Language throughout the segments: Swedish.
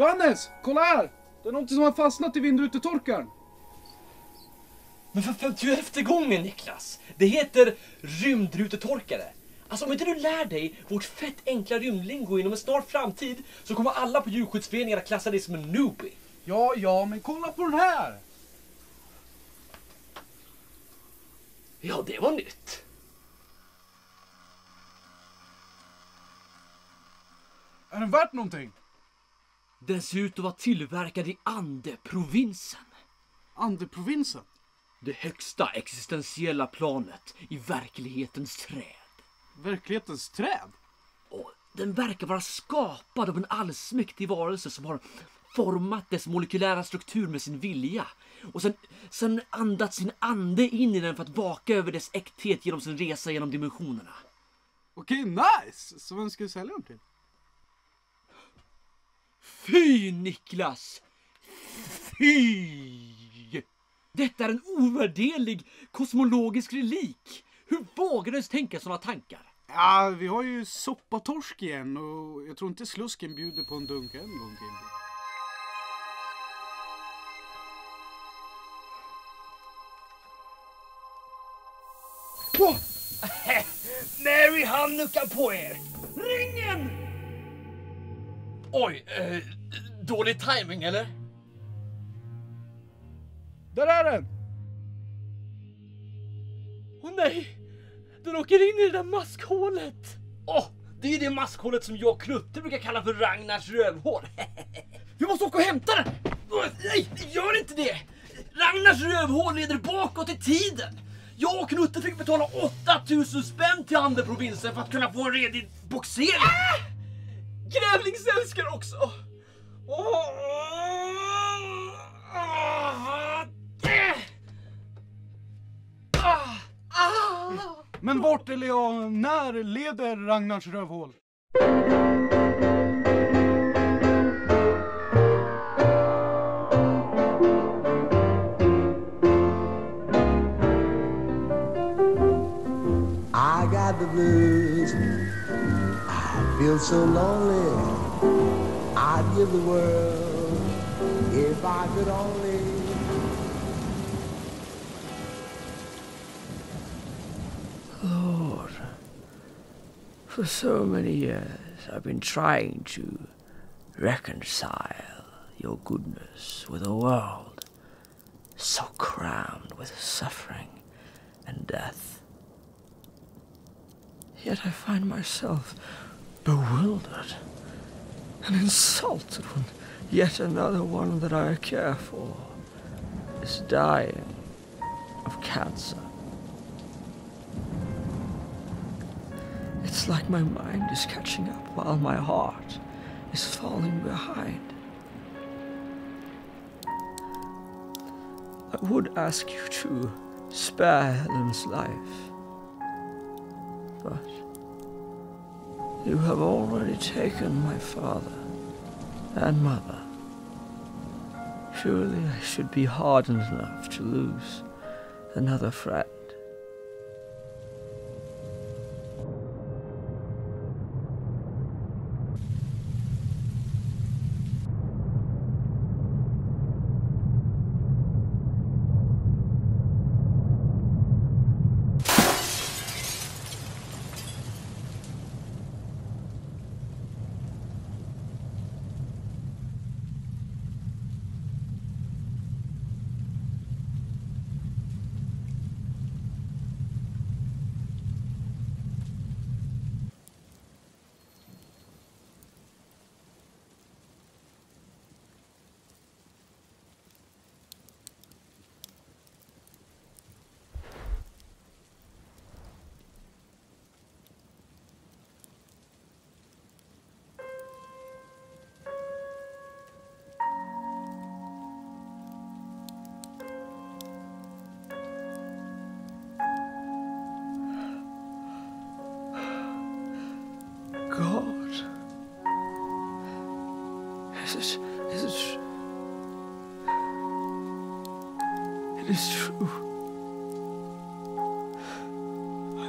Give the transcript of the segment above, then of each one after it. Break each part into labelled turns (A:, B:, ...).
A: Johannes, kolla här! Det är någonting som har fastnat i vindrutetorkaren.
B: Men för femtioelfte gången Niklas! Det heter rymdrutetorkare. Alltså om inte du lär dig vårt fett enkla rymdlingo inom en snar framtid så kommer alla på djurskyddsföreningen att klassa dig som en noobie.
A: Ja, ja, men kolla på den här!
B: Ja, det var nytt.
A: Är den värt någonting?
B: Den ser ut att vara tillverkad i Ande-provinsen.
A: Andeprovinsen?
B: Det högsta existentiella planet i verklighetens träd.
A: Verklighetens träd?
B: Och den verkar vara skapad av en allsmäktig varelse som har format dess molekylära struktur med sin vilja och sen, sen andat sin ande in i den för att vaka över dess äkthet genom sin resa genom dimensionerna.
A: Okej, nice! Så vem ska vi sälja den till?
B: Fy Niklas! Fy! Detta är en ovärderlig kosmologisk relik. Hur vågar du ens tänka sådana tankar?
A: Ja, vi har ju soppatorsk igen och jag tror inte slusken bjuder på en dunk en gång till.
B: Oh! Mary han nuckar på er! Ringen! Oj, eh, dålig timing eller?
A: Där är den!
B: Åh nej! Den åker in i det där maskhålet! Åh, det är ju det maskhålet som jag och Knutte brukar kalla för Ragnars rövhål. Vi måste åka och hämta den! Åh, nej, gör inte det! Ragnars rövhål leder bakåt i tiden! Jag och Knutte fick betala 8000 spänn till Anderprovinsen för att kunna få en redig boxering. Ah! Grävlingsälskare också! Åh! oh, Ah! Ah!
A: Men vart eller ja, när leder Ragnars rövhål?
C: Feel so lonely. I'd give the world if I could only.
D: Lord, for so many years I've been trying to reconcile your goodness with a world so crammed with suffering and death. Yet I find myself bewildered and insulted when yet another one that I care for is dying of cancer. It's like my mind is catching up while my heart is falling behind. I would ask you to spare Helen's life, but you have already taken my father and mother. Surely I should be hardened enough to lose another friend.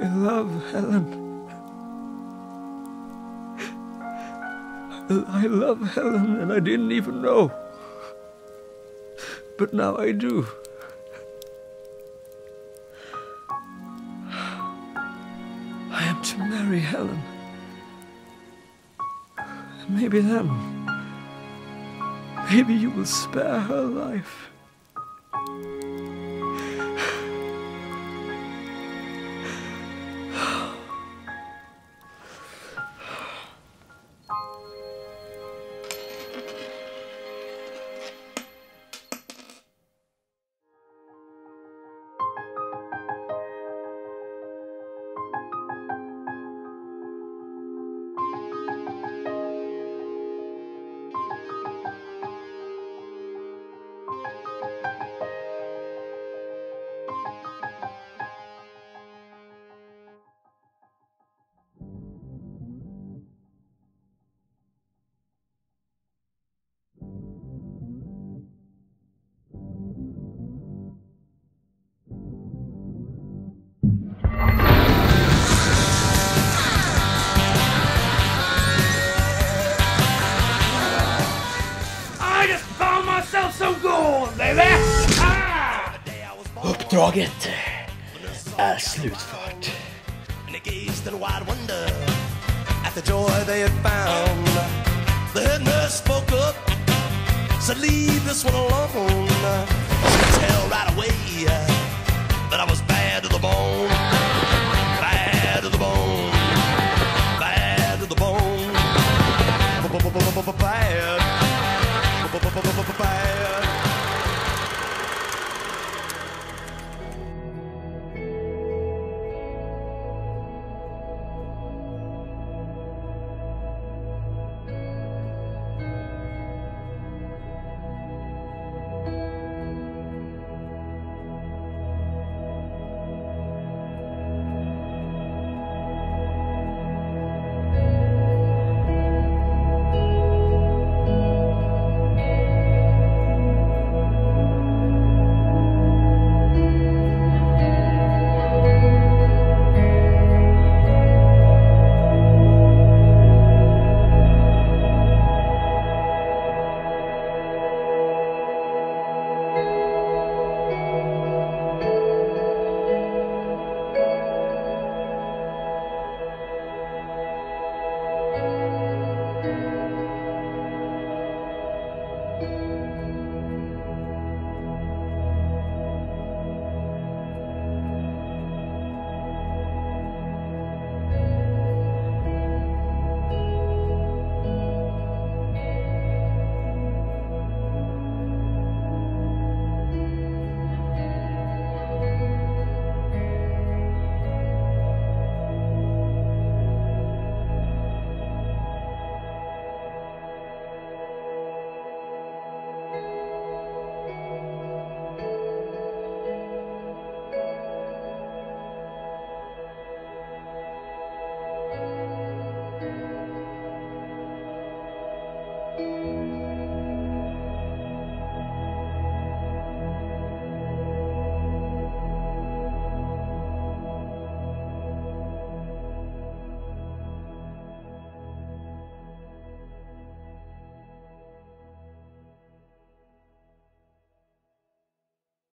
D: I love Helen. I love Helen and I didn't even know. But now I do. I am to marry Helen. Maybe then, maybe you will spare her life.
E: Nurse spoke up, said, Leave this one alone. She tell right away uh,